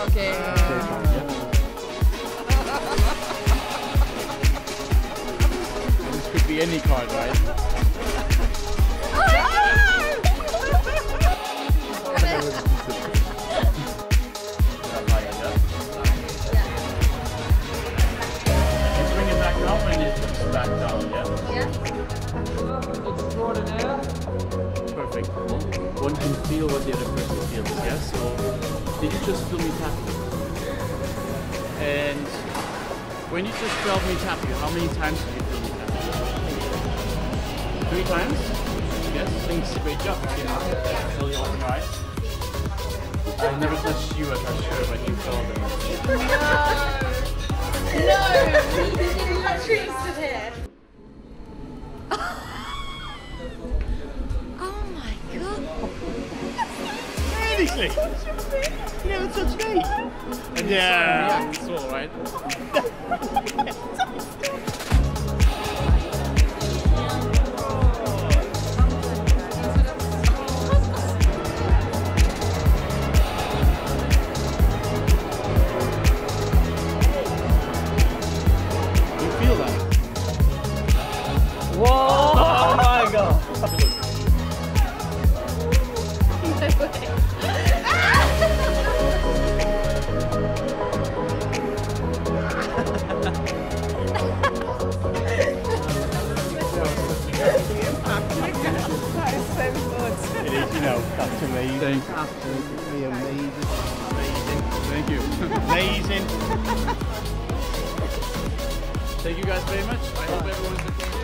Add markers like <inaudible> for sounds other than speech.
Okay. <laughs> This could be any card, right? Just bring it back up and it comes back down, yeah? Perfect. One can feel what the other person feels, yes? Did you just feel me tap you? And when you just felt me tap you, how many times did you feel me tap you? Three times? Yes, thanks. Great job. Yeah. Your open eyes. I never touched you, I touched her, but you felt it. No! You literally stood here. <laughs> oh my god. Seriously? You never touched me? And yeah. It's all right. <laughs> amazing. Thank, Absolutely amazing. amazing. Thank you. Amazing. <laughs> Thank you guys very much. I hope everyone's okay.